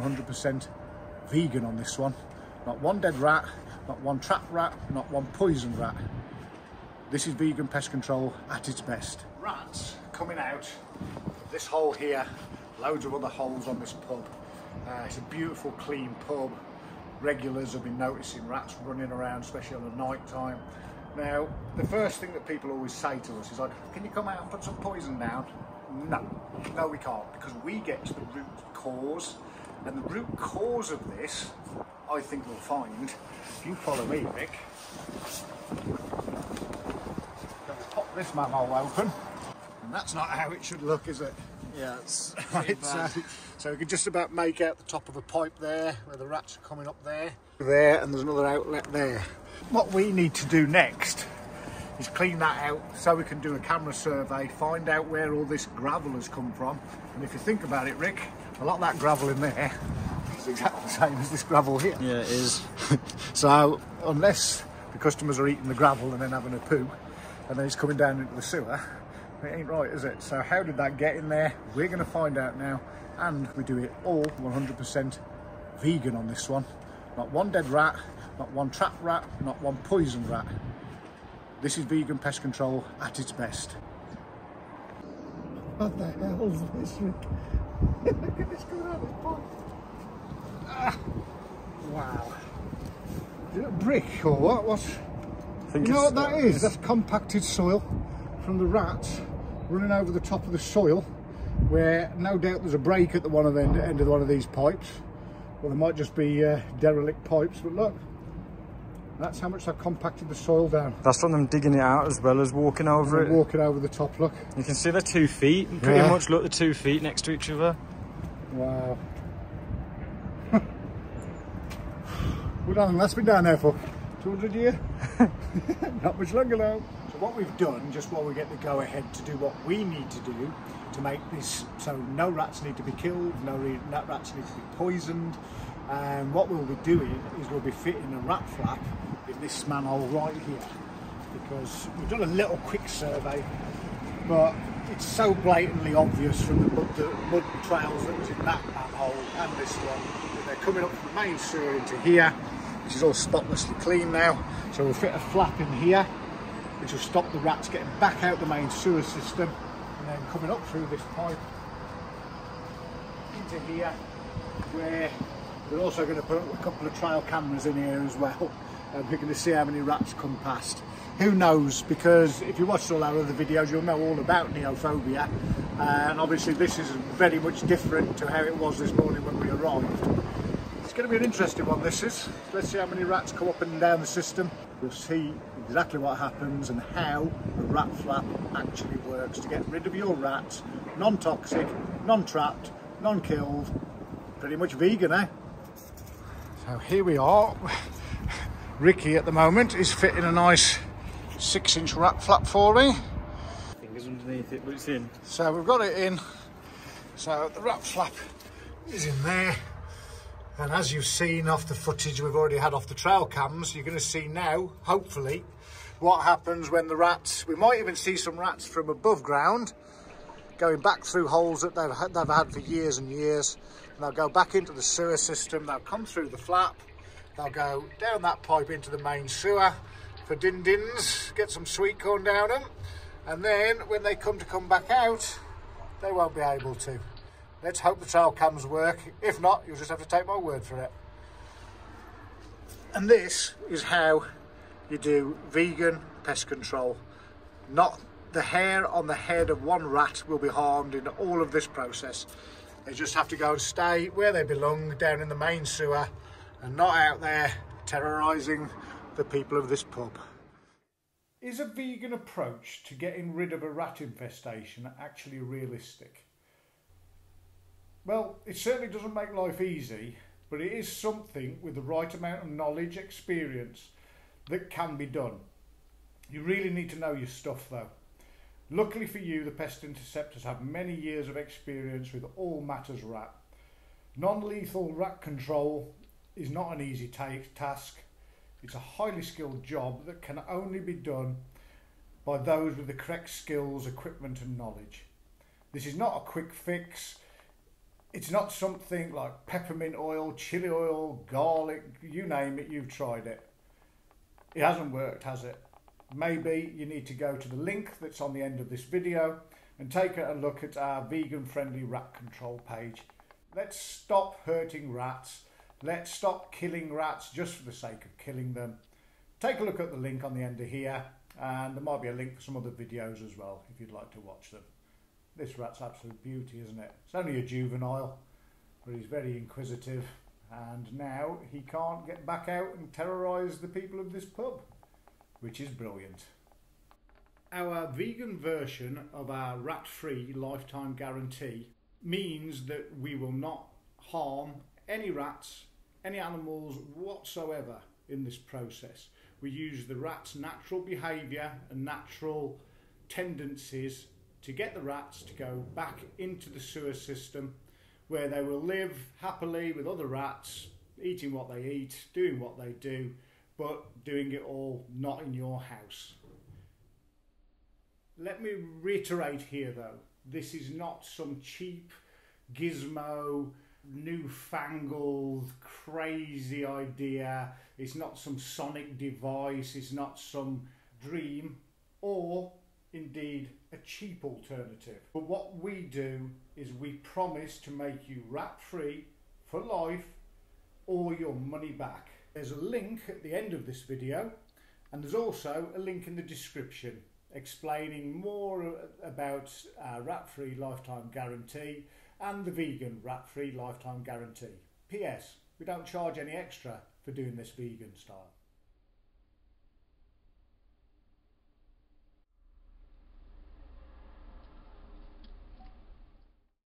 100% vegan on this one. Not one dead rat, not one trapped rat, not one poisoned rat. This is vegan pest control at its best. Rats coming out this hole here, loads of other holes on this pub. Uh, it's a beautiful clean pub. Regulars have been noticing rats running around, especially on the night time. Now, the first thing that people always say to us is like, can you come out and put some poison down? No, no we can't, because we get to the root cause, and the root cause of this, I think we'll find, if you follow me, Rick, pop this manhole open, and that's not how it should look, is it? Yeah, it's Right, so, so we can just about make out the top of a pipe there, where the rats are coming up there. There, and there's another outlet there. What we need to do next is clean that out so we can do a camera survey, find out where all this gravel has come from. And if you think about it, Rick, a lot of that gravel in there is exactly the same as this gravel here. yeah, it is. So unless the customers are eating the gravel and then having a poo, and then it's coming down into the sewer, it ain't right, is it? So how did that get in there? We're going to find out now, and we do it all 100% vegan on this one. Not one dead rat, not one trap rat, not one poisoned rat. This is vegan pest control at its best. What the hell is this, Rick? Look at this coming out of the. Ah, wow. Is it a brick or what? What? I think You know what that is? That's compacted soil from the rats running over the top of the soil where no doubt there's a break at the one of end, end of one of these pipes. Well, there might just be uh, derelict pipes, but look, that's how much they've compacted the soil down. That's from them digging it out as well as walking over it. walking over the top, look. You can see the two feet, pretty Yeah. much look the two feet next to each other. Wow. We've done, that's been down there for 200 years. Not much longer now. So what we've done, just while we get the go ahead to do what we need to do to make this, so no rats need to be killed, no, re- no rats need to be poisoned. And what we'll be doing is we'll be fitting a rat flap in this manhole right here. Because we've done a little quick survey, but it's so blatantly obvious from the mud, the mud trails that was in that manhole and this one that they're coming up from the main sewer into here, which is all spotlessly clean now. So we'll fit a flap in here, which will stop the rats getting back out the main sewer system and then coming up through this pipe into here, where we're also going to put a couple of trail cameras in here as well. And we're going to see how many rats come past. Who knows? Because if you watched all our other videos, you'll know all about neophobia. And obviously, this is very much different to how it was this morning when we arrived. It's going to be an interesting one, this is. Let's see how many rats come up and down the system. We'll see exactly what happens and how a rat flap actually works to get rid of your rats. Non-toxic, non-trapped, non-killed, pretty much vegan, eh? So here we are. Ricky at the moment is fitting a nice six inch rat flap for me. Fingers underneath it, but it's in. So we've got it in. So the rat flap is in there. And as you've seen off the footage we've already had off the trail cams, you're going to see now, hopefully, what happens when the rats, we might even see some rats from above ground going back through holes that they've had, they've had for years and years. And they'll go back into the sewer system, they'll come through the flap, they'll go down that pipe into the main sewer for din dins, get some sweet corn down them. And then when they come to come back out, they won't be able to. Let's hope the trail cams work. If not, you'll just have to take my word for it. And this is how you do vegan pest control. Not the hair on the head of one rat will be harmed in all of this process. They just have to go and stay where they belong, down in the main sewer, and not out there terrorising the people of this pub. Is a vegan approach to getting rid of a rat infestation actually realistic? Well, it certainly doesn't make life easy, but it is something with the right amount of knowledge, experience that can be done. You really need to know your stuff though. Luckily for you, the pest interceptors have many years of experience with all matters rat. Non-lethal rat control is not an easy ta- task. It's a highly skilled job that can only be done by those with the correct skills, equipment and knowledge. This is not a quick fix. It's not something like peppermint oil, chili oil, garlic, you name it, you've tried it. It hasn't worked, has it? Maybe you need to go to the link that's on the end of this video and take a look at our vegan friendly rat control page. Let's stop hurting rats. Let's stop killing rats just for the sake of killing them. Take a look at the link on the end of here and there might be a link for some other videos as well if you'd like to watch them. This rat's absolute beauty, isn't it? It's only a juvenile, but he's very inquisitive and now he can't get back out and terrorise the people of this pub, which is brilliant. Our vegan version of our rat-free lifetime guarantee means that we will not harm any rats, any animals whatsoever in this process. We use the rat's natural behaviour and natural tendencies to get the rats to go back into the sewer system where they will live happily with other rats, eating what they eat, doing what they do, but doing it all not in your house. Let me reiterate here though, this is not some cheap gizmo, newfangled, crazy idea. It's not some sonic device, it's not some dream, or indeed a cheap alternative. But what we do is we promise to make you rat free for life or your money back. There's a link at the end of this video and there's also a link in the description explaining more about our rat-free lifetime guarantee and the vegan rat-free lifetime guarantee. P.S. We don't charge any extra for doing this vegan style.